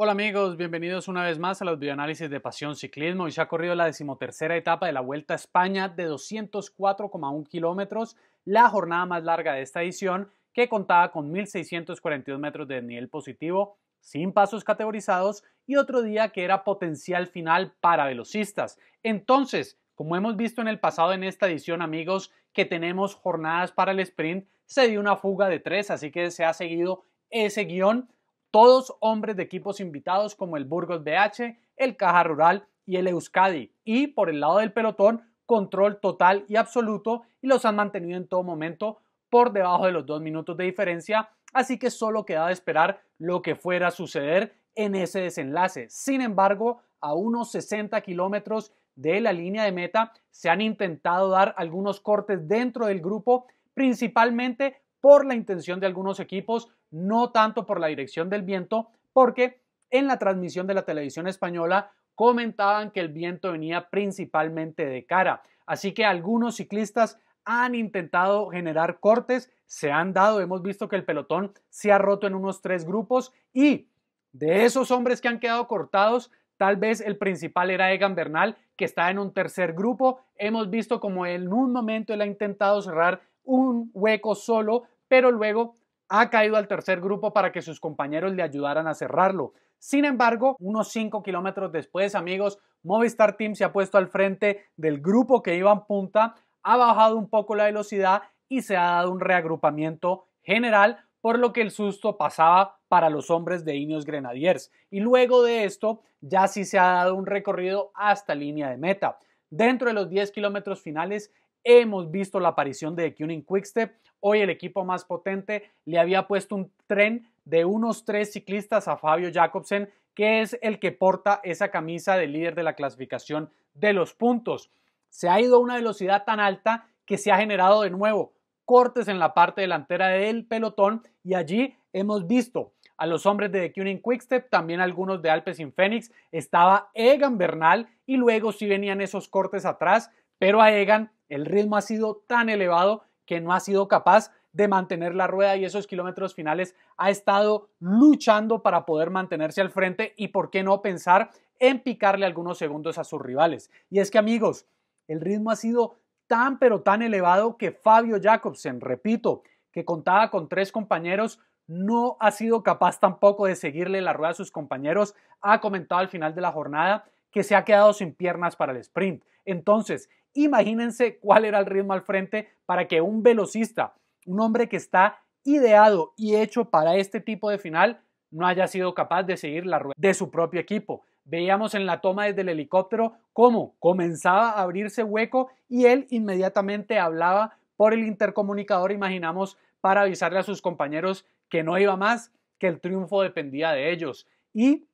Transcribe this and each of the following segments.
Hola amigos, bienvenidos una vez más a los bioanálisis de Pasión Ciclismo. y se ha corrido la decimotercera etapa de la Vuelta a España de 204,1 kilómetros, la jornada más larga de esta edición, que contaba con 1.642 metros de nivel positivo, sin pasos categorizados y otro día que era potencial final para velocistas. Entonces, como hemos visto en el pasado en esta edición, amigos, que tenemos jornadas para el sprint, se dio una fuga de tres, así que se ha seguido ese guion todos hombres de equipos invitados como el Burgos BH, el Caja Rural y el Euskadi. Y por el lado del pelotón, control total y absoluto y los han mantenido en todo momento por debajo de los dos minutos de diferencia, así que solo quedaba esperar lo que fuera a suceder en ese desenlace. Sin embargo, a unos 60 kilómetros de la línea de meta se han intentado dar algunos cortes dentro del grupo, principalmente por la intención de algunos equipos, no tanto por la dirección del viento, porque en la transmisión de la televisión española comentaban que el viento venía principalmente de cara. Así que algunos ciclistas han intentado generar cortes, se han dado, hemos visto que el pelotón se ha roto en unos tres grupos y de esos hombres que han quedado cortados, tal vez el principal era Egan Bernal, que está en un tercer grupo. Hemos visto como en un momento él ha intentado cerrar un hueco solo, pero luego ha caído al tercer grupo para que sus compañeros le ayudaran a cerrarlo. Sin embargo, unos 5 kilómetros después, amigos, Movistar Team se ha puesto al frente del grupo que iba en punta, ha bajado un poco la velocidad y se ha dado un reagrupamiento general, por lo que el susto pasaba para los hombres de Ineos Grenadiers. Y luego de esto, ya sí se ha dado un recorrido hasta línea de meta. Dentro de los 10 kilómetros finales, hemos visto la aparición de Kuning Quickstep. Hoy el equipo más potente le había puesto un tren de unos tres ciclistas a Fabio Jacobsen, que es el que porta esa camisa de líder de la clasificación de los puntos. Se ha ido a una velocidad tan alta que se ha generado de nuevo cortes en la parte delantera del pelotón y allí hemos visto a los hombres de The Quick Quickstep, también algunos de Alpes in Phoenix, estaba Egan Bernal y luego sí venían esos cortes atrás, pero a Egan el ritmo ha sido tan elevado que no ha sido capaz de mantener la rueda y esos kilómetros finales ha estado luchando para poder mantenerse al frente y por qué no pensar en picarle algunos segundos a sus rivales. Y es que amigos, el ritmo ha sido tan pero tan elevado que Fabio Jacobsen, repito, que contaba con tres compañeros, no ha sido capaz tampoco de seguirle la rueda a sus compañeros. Ha comentado al final de la jornada que se ha quedado sin piernas para el sprint. Entonces, imagínense cuál era el ritmo al frente para que un velocista, un hombre que está ideado y hecho para este tipo de final, no haya sido capaz de seguir la rueda de su propio equipo. Veíamos en la toma desde el helicóptero cómo comenzaba a abrirse hueco y él inmediatamente hablaba por el intercomunicador, imaginamos, para avisarle a sus compañeros que no iba más, que el triunfo dependía de ellos. Y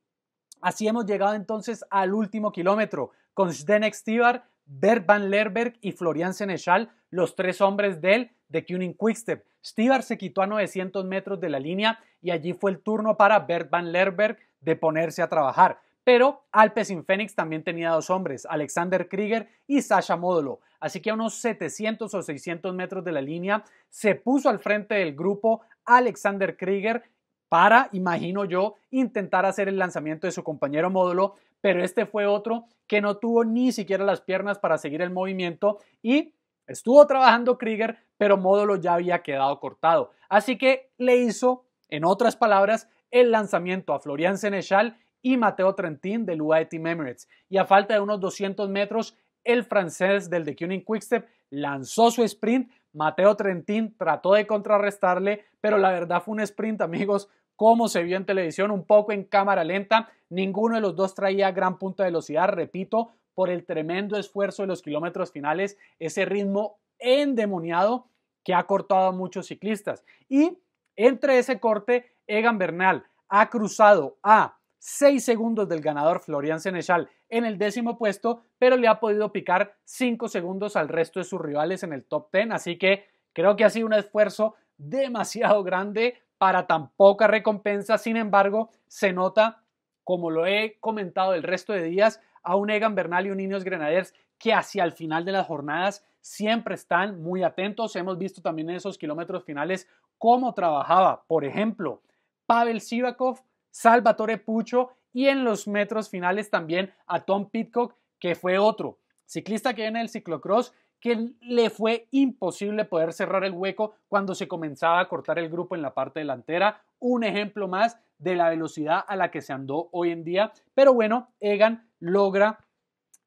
Así hemos llegado entonces al último kilómetro, con Zdenek Stibar, Bert Van Lerberg y Florian Senechal, los tres hombres del de Kuning Quickstep. Stibar se quitó a 900 metros de la línea y allí fue el turno para Bert Van Lerberg de ponerse a trabajar. Pero Alpecin Phoenix también tenía dos hombres, Alexander Krieger y Sasha Módulo. Así que a unos 700 o 600 metros de la línea se puso al frente del grupo Alexander Krieger para, imagino yo, intentar hacer el lanzamiento de su compañero módulo, pero este fue otro que no tuvo ni siquiera las piernas para seguir el movimiento y estuvo trabajando Krieger, pero módulo ya había quedado cortado. Así que le hizo, en otras palabras, el lanzamiento a Florian Senechal y Mateo Trentin del UAE Team Emirates. Y a falta de unos 200 metros, el francés del de Kuning Quickstep lanzó su sprint. Mateo Trentin trató de contrarrestarle, pero la verdad fue un sprint, amigos, como se vio en televisión, un poco en cámara lenta. Ninguno de los dos traía gran punto de velocidad, repito, por el tremendo esfuerzo de los kilómetros finales, ese ritmo endemoniado que ha cortado a muchos ciclistas. Y entre ese corte, Egan Bernal ha cruzado a 6 segundos del ganador Florian Senechal en el décimo puesto, pero le ha podido picar 5 segundos al resto de sus rivales en el top 10, así que creo que ha sido un esfuerzo demasiado grande para tan poca recompensa. Sin embargo, se nota, como lo he comentado el resto de días, a un Egan Bernal y un Niños Grenadiers que hacia el final de las jornadas siempre están muy atentos. Hemos visto también en esos kilómetros finales cómo trabajaba, por ejemplo, Pavel Sivakov Salvatore Pucho y en los metros finales también a Tom Pitcock, que fue otro ciclista que viene del ciclocross que le fue imposible poder cerrar el hueco cuando se comenzaba a cortar el grupo en la parte delantera. Un ejemplo más de la velocidad a la que se andó hoy en día. Pero bueno, Egan logra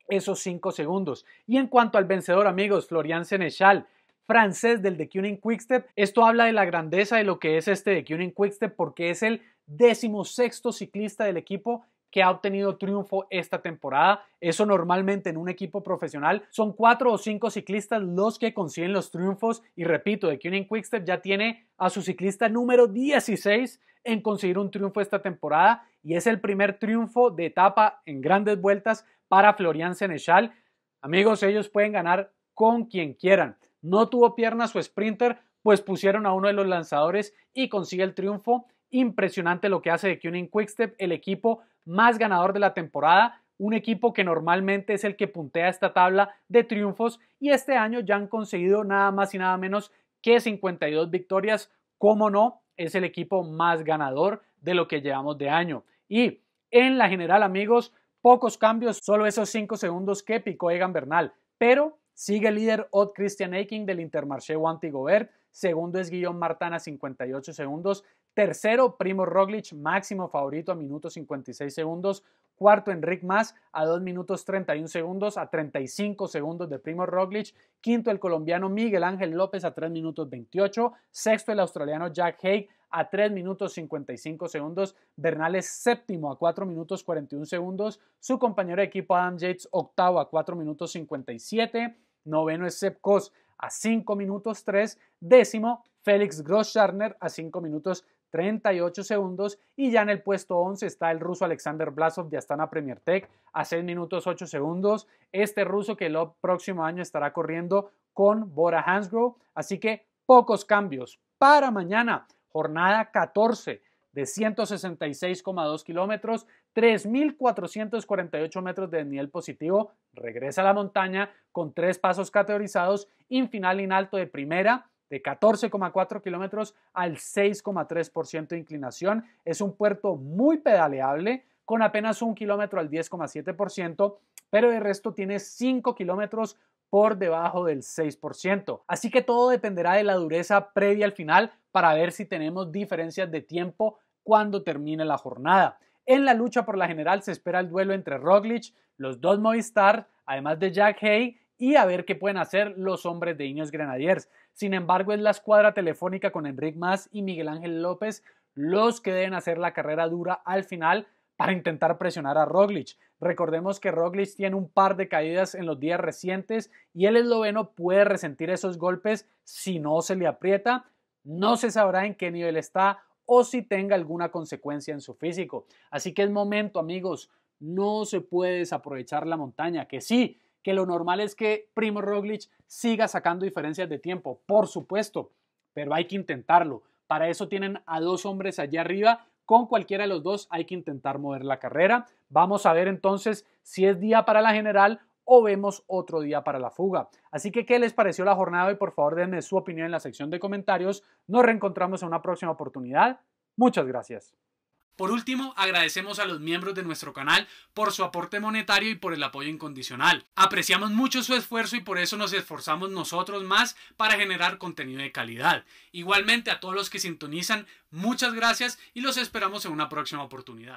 esos 5 segundos. Y en cuanto al vencedor, amigos, Florian Senechal, francés del de Quick Quickstep, esto habla de la grandeza de lo que es este de Quick Quickstep porque es el decimosexto ciclista del equipo que ha obtenido triunfo esta temporada. Eso normalmente en un equipo profesional son cuatro o cinco ciclistas los que consiguen los triunfos. Y repito, de Quick Quickstep ya tiene a su ciclista número 16 en conseguir un triunfo esta temporada y es el primer triunfo de etapa en grandes vueltas para Florian Senechal. Amigos, ellos pueden ganar con quien quieran. No tuvo piernas su sprinter, pues pusieron a uno de los lanzadores y consigue el triunfo. Impresionante lo que hace de Quick Quickstep, el equipo más ganador de la temporada, un equipo que normalmente es el que puntea esta tabla de triunfos y este año ya han conseguido nada más y nada menos que 52 victorias. Como no, es el equipo más ganador de lo que llevamos de año. Y en la general, amigos, pocos cambios, solo esos 5 segundos que picó Egan Bernal, pero sigue el líder Odd Christian Aiking del Intermarché Wanty Gobert, segundo es Guillaume Martana 58 segundos, Tercero, Primo Roglic, máximo favorito a minutos 56 segundos. Cuarto, Enric Mas a 2 minutos 31 segundos, a 35 segundos de Primo Roglic. Quinto, el colombiano Miguel Ángel López a 3 minutos 28. Sexto, el australiano Jack Haig a 3 minutos 55 segundos. Bernal es séptimo a 4 minutos 41 segundos. Su compañero de equipo Adam Yates octavo a 4 minutos 57. Noveno es Sepp Kos a 5 minutos 3. Décimo, Félix Grosscharner a 5 minutos 38 segundos y ya en el puesto 11 está el ruso Alexander Blasov de Astana Premier Tech a 6 minutos 8 segundos. Este ruso que el próximo año estará corriendo con Bora Hansgrohe. Así que pocos cambios. Para mañana, jornada 14 de 166,2 kilómetros, 3.448 metros de nivel positivo. Regresa a la montaña con tres pasos categorizados, infinal alto de primera, de 14,4 kilómetros al 6,3% de inclinación. Es un puerto muy pedaleable con apenas un kilómetro al 10,7%, pero de resto tiene 5 kilómetros por debajo del 6%. Así que todo dependerá de la dureza previa al final para ver si tenemos diferencias de tiempo cuando termine la jornada. En la lucha por la general se espera el duelo entre Roglic, los dos Movistar, además de Jack Hay y a ver qué pueden hacer los hombres de Ineos Grenadiers. Sin embargo, es la escuadra telefónica con Enric Mas y Miguel Ángel López los que deben hacer la carrera dura al final para intentar presionar a Roglic. Recordemos que Roglic tiene un par de caídas en los días recientes y el esloveno puede resentir esos golpes si no se le aprieta. No se sabrá en qué nivel está o si tenga alguna consecuencia en su físico. Así que es momento, amigos, no se puede desaprovechar la montaña, que sí, que lo normal es que Primo Roglic siga sacando diferencias de tiempo, por supuesto, pero hay que intentarlo. Para eso tienen a dos hombres allá arriba. Con cualquiera de los dos hay que intentar mover la carrera. Vamos a ver entonces si es día para la general o vemos otro día para la fuga. Así que, ¿qué les pareció la jornada? Y por favor, denme su opinión en la sección de comentarios. Nos reencontramos en una próxima oportunidad. Muchas gracias. Por último, agradecemos a los miembros de nuestro canal por su aporte monetario y por el apoyo incondicional. Apreciamos mucho su esfuerzo y por eso nos esforzamos nosotros más para generar contenido de calidad. Igualmente a todos los que sintonizan, muchas gracias y los esperamos en una próxima oportunidad.